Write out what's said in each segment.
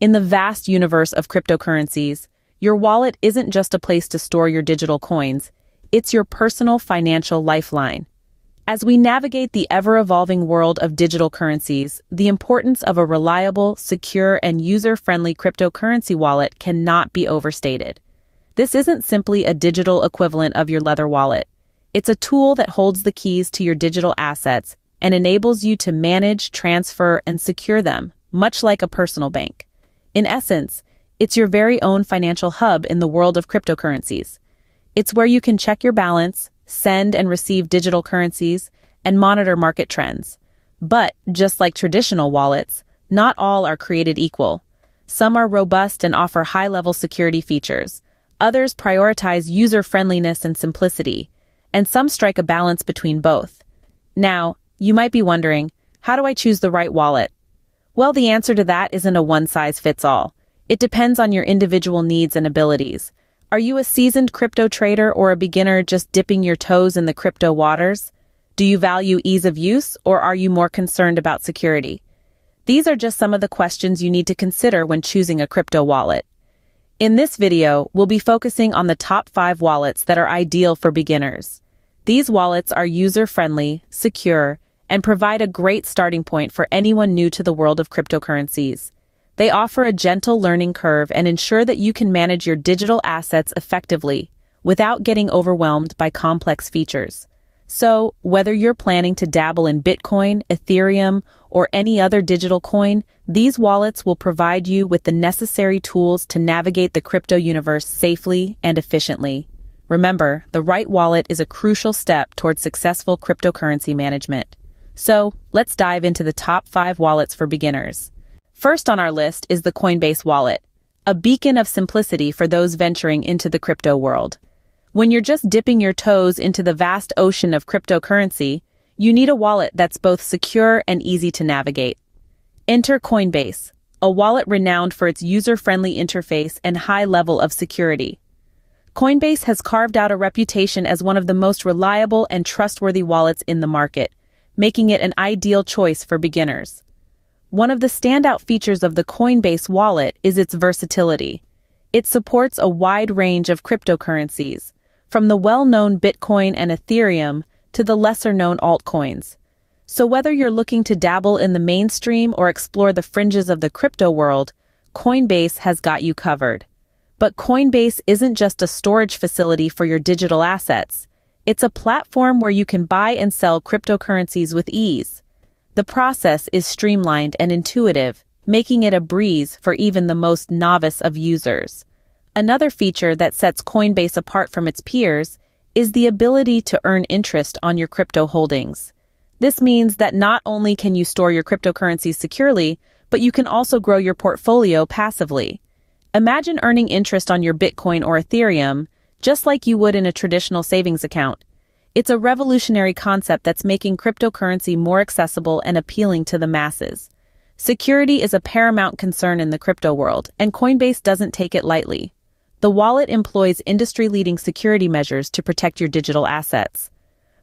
In the vast universe of cryptocurrencies, your wallet isn't just a place to store your digital coins, it's your personal financial lifeline. As we navigate the ever-evolving world of digital currencies, the importance of a reliable, secure, and user-friendly cryptocurrency wallet cannot be overstated. This isn't simply a digital equivalent of your leather wallet. It's a tool that holds the keys to your digital assets and enables you to manage, transfer, and secure them, much like a personal bank. In essence, it's your very own financial hub in the world of cryptocurrencies. It's where you can check your balance, send and receive digital currencies, and monitor market trends. But, just like traditional wallets, not all are created equal. Some are robust and offer high-level security features. Others prioritize user-friendliness and simplicity, and some strike a balance between both. Now, you might be wondering, how do I choose the right wallet? Well, the answer to that isn't a one-size-fits-all. It depends on your individual needs and abilities. Are you a seasoned crypto trader or a beginner just dipping your toes in the crypto waters? Do you value ease of use or are you more concerned about security? These are just some of the questions you need to consider when choosing a crypto wallet. In this video, we'll be focusing on the top five wallets that are ideal for beginners. These wallets are user-friendly, secure, and provide a great starting point for anyone new to the world of cryptocurrencies. They offer a gentle learning curve and ensure that you can manage your digital assets effectively without getting overwhelmed by complex features. So, whether you're planning to dabble in Bitcoin, Ethereum, or any other digital coin, these wallets will provide you with the necessary tools to navigate the crypto universe safely and efficiently. Remember, the right wallet is a crucial step towards successful cryptocurrency management. So, let's dive into the top five wallets for beginners. First on our list is the Coinbase wallet, a beacon of simplicity for those venturing into the crypto world. When you're just dipping your toes into the vast ocean of cryptocurrency, you need a wallet that's both secure and easy to navigate. Enter Coinbase, a wallet renowned for its user-friendly interface and high level of security. Coinbase has carved out a reputation as one of the most reliable and trustworthy wallets in the market, making it an ideal choice for beginners. One of the standout features of the Coinbase wallet is its versatility. It supports a wide range of cryptocurrencies, from the well-known Bitcoin and Ethereum to the lesser-known altcoins. So whether you're looking to dabble in the mainstream or explore the fringes of the crypto world, Coinbase has got you covered. But Coinbase isn't just a storage facility for your digital assets. It's a platform where you can buy and sell cryptocurrencies with ease. The process is streamlined and intuitive, making it a breeze for even the most novice of users. Another feature that sets Coinbase apart from its peers is the ability to earn interest on your crypto holdings. This means that not only can you store your cryptocurrencies securely, but you can also grow your portfolio passively. Imagine earning interest on your Bitcoin or Ethereum, just like you would in a traditional savings account. It's a revolutionary concept that's making cryptocurrency more accessible and appealing to the masses. Security is a paramount concern in the crypto world, and Coinbase doesn't take it lightly. The wallet employs industry-leading security measures to protect your digital assets.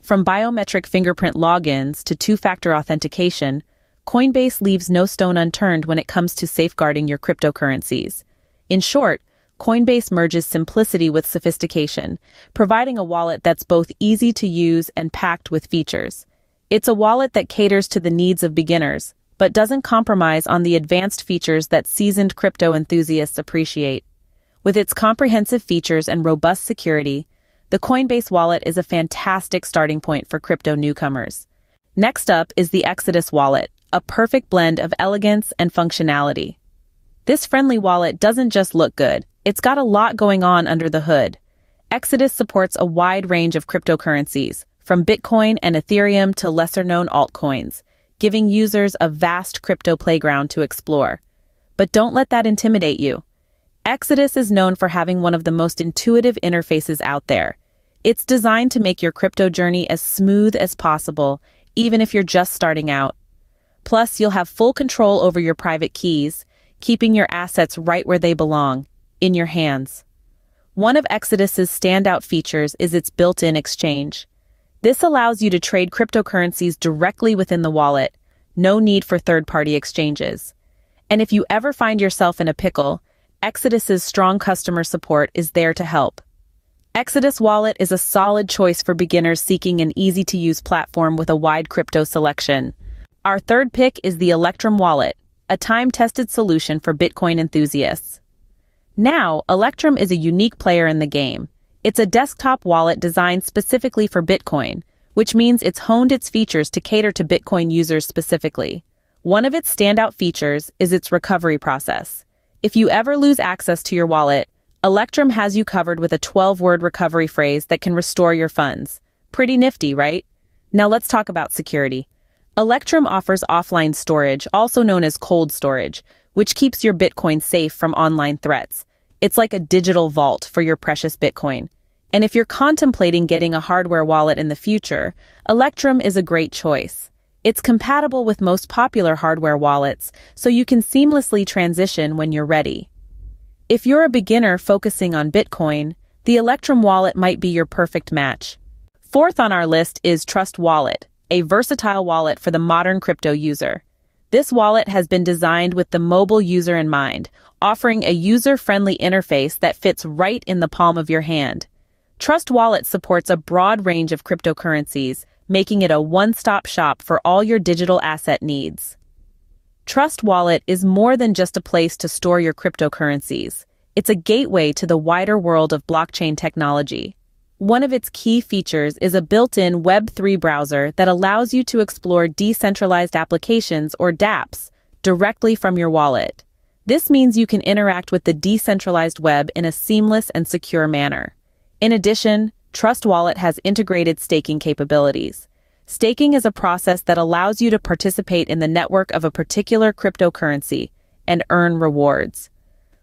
From biometric fingerprint logins to two-factor authentication, Coinbase leaves no stone unturned when it comes to safeguarding your cryptocurrencies. In short, Coinbase merges simplicity with sophistication, providing a wallet that's both easy to use and packed with features. It's a wallet that caters to the needs of beginners, but doesn't compromise on the advanced features that seasoned crypto enthusiasts appreciate. With its comprehensive features and robust security, the Coinbase wallet is a fantastic starting point for crypto newcomers. Next up is the Exodus wallet, a perfect blend of elegance and functionality. This friendly wallet doesn't just look good, it's got a lot going on under the hood. Exodus supports a wide range of cryptocurrencies, from Bitcoin and Ethereum to lesser-known altcoins, giving users a vast crypto playground to explore. But don't let that intimidate you. Exodus is known for having one of the most intuitive interfaces out there. It's designed to make your crypto journey as smooth as possible, even if you're just starting out. Plus, you'll have full control over your private keys, keeping your assets right where they belong, in your hands. One of Exodus's standout features is its built-in exchange. This allows you to trade cryptocurrencies directly within the wallet, no need for third-party exchanges. And if you ever find yourself in a pickle, Exodus's strong customer support is there to help. Exodus Wallet is a solid choice for beginners seeking an easy-to-use platform with a wide crypto selection. Our third pick is the Electrum Wallet, a time-tested solution for Bitcoin enthusiasts. Now, Electrum is a unique player in the game. It's a desktop wallet designed specifically for Bitcoin, which means it's honed its features to cater to Bitcoin users specifically. One of its standout features is its recovery process. If you ever lose access to your wallet, Electrum has you covered with a 12-word recovery phrase that can restore your funds. Pretty nifty, right? Now let's talk about security. Electrum offers offline storage, also known as cold storage, which keeps your Bitcoin safe from online threats. It's like a digital vault for your precious Bitcoin. And if you're contemplating getting a hardware wallet in the future, Electrum is a great choice. It's compatible with most popular hardware wallets, so you can seamlessly transition when you're ready. If you're a beginner focusing on Bitcoin, the Electrum wallet might be your perfect match. Fourth on our list is Trust Wallet, a versatile wallet for the modern crypto user. This wallet has been designed with the mobile user in mind, offering a user-friendly interface that fits right in the palm of your hand. Trust Wallet supports a broad range of cryptocurrencies, making it a one-stop shop for all your digital asset needs. Trust Wallet is more than just a place to store your cryptocurrencies. It's a gateway to the wider world of blockchain technology. One of its key features is a built-in Web3 browser that allows you to explore decentralized applications or dApps directly from your wallet. This means you can interact with the decentralized web in a seamless and secure manner. In addition, Trust Wallet has integrated staking capabilities. Staking is a process that allows you to participate in the network of a particular cryptocurrency and earn rewards.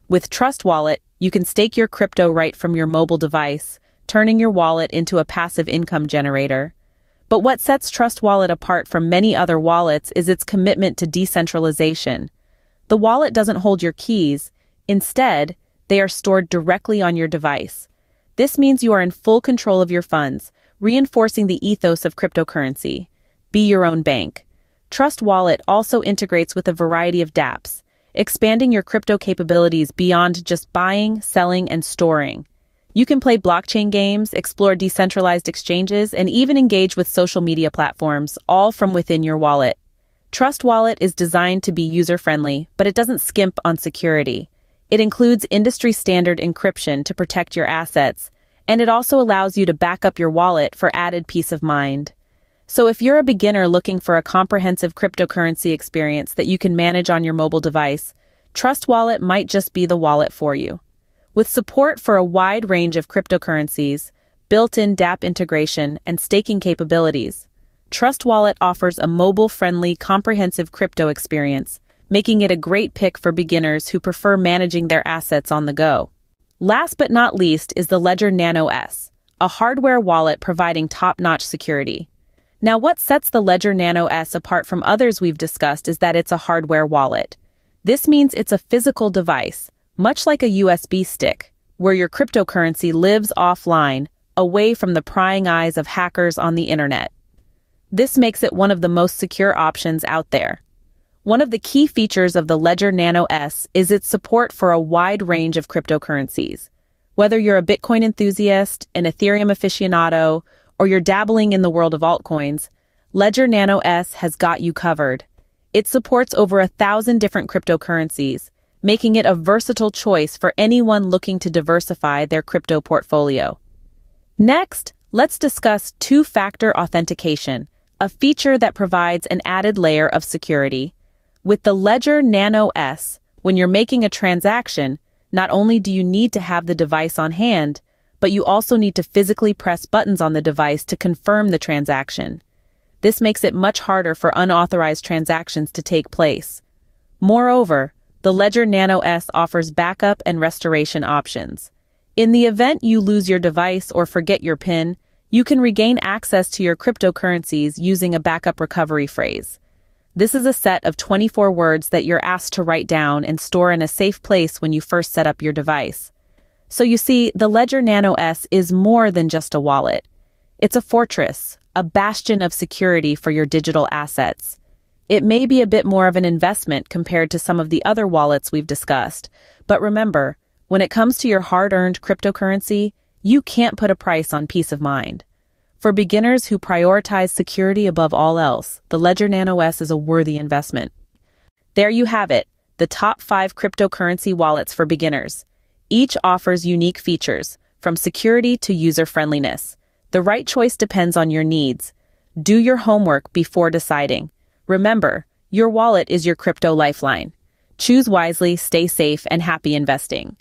With Trust Wallet, you can stake your crypto right from your mobile device, turning your wallet into a passive income generator. But what sets Trust Wallet apart from many other wallets is its commitment to decentralization. The wallet doesn't hold your keys. Instead, they are stored directly on your device. This means you are in full control of your funds, reinforcing the ethos of cryptocurrency. Be your own bank. Trust Wallet also integrates with a variety of dApps, expanding your crypto capabilities beyond just buying, selling, and storing. You can play blockchain games, explore decentralized exchanges, and even engage with social media platforms, all from within your wallet. Trust Wallet is designed to be user-friendly, but it doesn't skimp on security. It includes industry-standard encryption to protect your assets, and it also allows you to back up your wallet for added peace of mind. So if you're a beginner looking for a comprehensive cryptocurrency experience that you can manage on your mobile device, Trust Wallet might just be the wallet for you. With support for a wide range of cryptocurrencies, built-in dApp integration, and staking capabilities, Trust Wallet offers a mobile-friendly, comprehensive crypto experience making it a great pick for beginners who prefer managing their assets on the go. Last but not least is the Ledger Nano S, a hardware wallet providing top-notch security. Now what sets the Ledger Nano S apart from others we've discussed is that it's a hardware wallet. This means it's a physical device, much like a USB stick, where your cryptocurrency lives offline, away from the prying eyes of hackers on the internet. This makes it one of the most secure options out there. One of the key features of the Ledger Nano S is its support for a wide range of cryptocurrencies. Whether you're a Bitcoin enthusiast, an Ethereum aficionado, or you're dabbling in the world of altcoins, Ledger Nano S has got you covered. It supports over a thousand different cryptocurrencies, making it a versatile choice for anyone looking to diversify their crypto portfolio. Next, let's discuss two-factor authentication, a feature that provides an added layer of security. With the Ledger Nano S, when you're making a transaction, not only do you need to have the device on hand, but you also need to physically press buttons on the device to confirm the transaction. This makes it much harder for unauthorized transactions to take place. Moreover, the Ledger Nano S offers backup and restoration options. In the event you lose your device or forget your PIN, you can regain access to your cryptocurrencies using a backup recovery phrase. This is a set of 24 words that you're asked to write down and store in a safe place when you first set up your device. So you see, the Ledger Nano S is more than just a wallet. It's a fortress, a bastion of security for your digital assets. It may be a bit more of an investment compared to some of the other wallets we've discussed, but remember, when it comes to your hard-earned cryptocurrency, you can't put a price on peace of mind. For beginners who prioritize security above all else, the Ledger Nano S is a worthy investment. There you have it, the top five cryptocurrency wallets for beginners. Each offers unique features, from security to user-friendliness. The right choice depends on your needs. Do your homework before deciding. Remember, your wallet is your crypto lifeline. Choose wisely, stay safe, and happy investing.